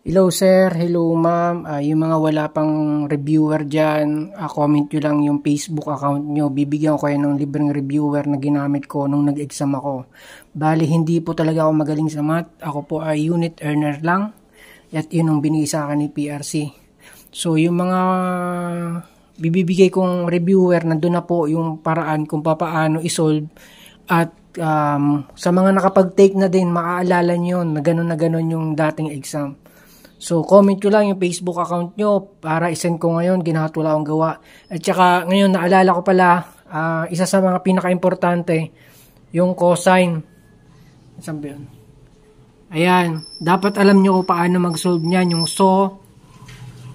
Hello sir, hello ma'am. Ah, yung mga wala pang reviewer dyan, ah, comment nyo lang yung Facebook account nyo. Bibigyan ko kayo ng libreng reviewer na ginamit ko nung nag-exam ako. Bali, hindi po talaga ako magaling sa math. Ako po ay unit earner lang. At yun ang binigay sa akin ni PRC. So, yung mga bibibigay kong reviewer, nandun na po yung paraan kung paano isolve at um, sa mga nakapag-take na din, maaalala nyo yun na ganun na ganun yung dating exam. So, comment ko lang yung Facebook account nyo para isend ko ngayon. Ginahat wala akong gawa. At saka, ngayon, naalala ko pala, uh, isa sa mga pinaka-importante, yung cosine. Saan ba yun? Ayan. Dapat alam nyo kung paano mag-solve niyan. Yung so,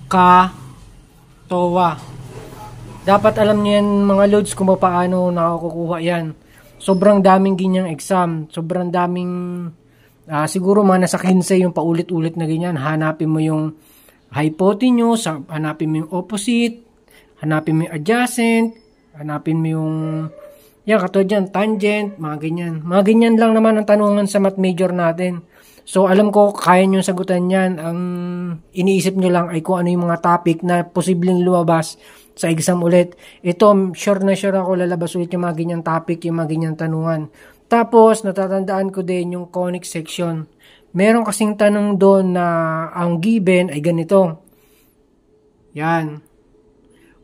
ka, towa. Dapat alam niyo yan, mga loads, kung paano nakakukuha yan. Sobrang daming ganyang exam. Sobrang daming Uh, siguro mga nasa 15 yung paulit-ulit na ganyan. Hanapin mo yung hypotenuse, hanapin mo yung opposite, hanapin mo yung adjacent, hanapin mo yung yan, katulad dyan, tangent, mga ganyan. Mga ganyan lang naman ang tanungan sa math major natin. So, alam ko, kaya nyo sagutan yan. Ang iniisip nyo lang ay kung ano yung mga topic na posibleng lumabas sa exam ulit. Ito, sure na sure ako lalabas ulit yung mga ganyan topic, yung mga ganyan tanungan. Tapos, natatandaan ko din yung conic section. Meron kasing tanong doon na ang given ay ganito. Yan.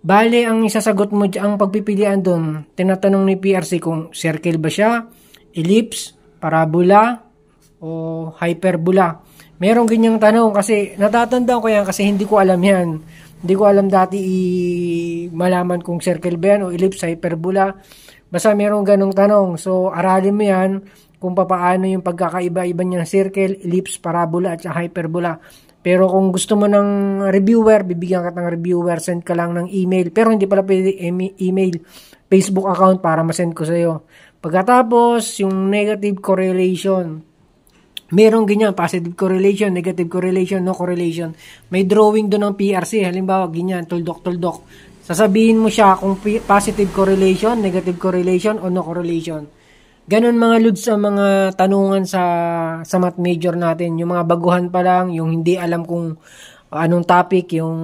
Bale, ang isasagot mo ang pagpipilian doon, tinatanong ni PRC kung circle ba siya, ellipse, parabola, o hyperbola. Merong ganyang tanong kasi natatandaan ko yan kasi hindi ko alam yan. Hindi ko alam dati i- malaman kung circle ba yan o ellipse, hyperbola. Basta merong ganong tanong. So, aralin mo yan kung paano yung pagkakaiba-iba niya ng circle, ellipse, parabola, at hyperbola. Pero kung gusto mo ng reviewer, bibigyan ka ng reviewer, send ka lang ng email. Pero hindi pala pwede email, Facebook account para masend ko sa iyo. Pagkatapos, yung negative correlation. Merong ganyan, positive correlation, negative correlation, no correlation. May drawing doon ng PRC. Halimbawa, ganyan, tuldok, tuldok. Sasabihin mo siya kung positive correlation, negative correlation, o no correlation. Ganon mga lods sa mga tanungan sa, sa math major natin. Yung mga baguhan pa lang, yung hindi alam kung anong topic yung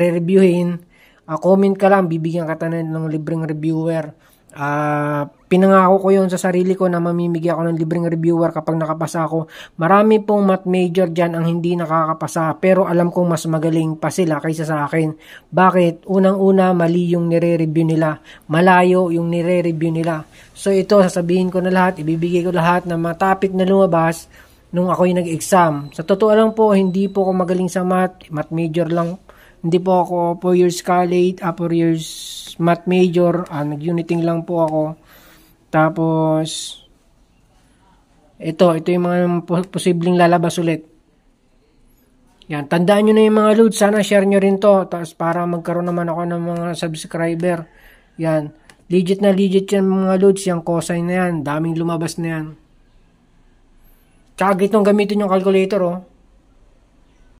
re-reviewin. Uh, comment ka lang, bibigyan ka ng libreng reviewer. Uh, pinangako ko yon sa sarili ko na mamimigay ako ng libreng reviewer kapag nakapasa ako. Marami pong math major dyan ang hindi nakakapasa pero alam kong mas magaling pa sila kaysa sa akin. Bakit? Unang-una, mali yung nire-review nila. Malayo yung nire-review nila. So ito, sasabihin ko na lahat, ibibigay ko lahat ng mga topic na lumabas nung ako'y nag-exam. Sa totoo lang po, hindi po ako magaling sa math. Math major lang hindi po ako 4 years college, uh, 4 years math major, uh, nag-uniting lang po ako. Tapos, ito, ito yung mga posibleng lalabas ulit. Yan, tandaan nyo na yung mga loads. Sana share nyo rin to. Tapos para magkaroon naman ako ng mga subscriber. Yan. Legit na legit yan mga loads. Yung cosine na yan. Daming lumabas na yan. Tsaka itong gamitin yung calculator oh.